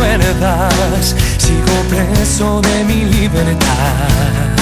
cuerdas, sigo preso de mi libertad.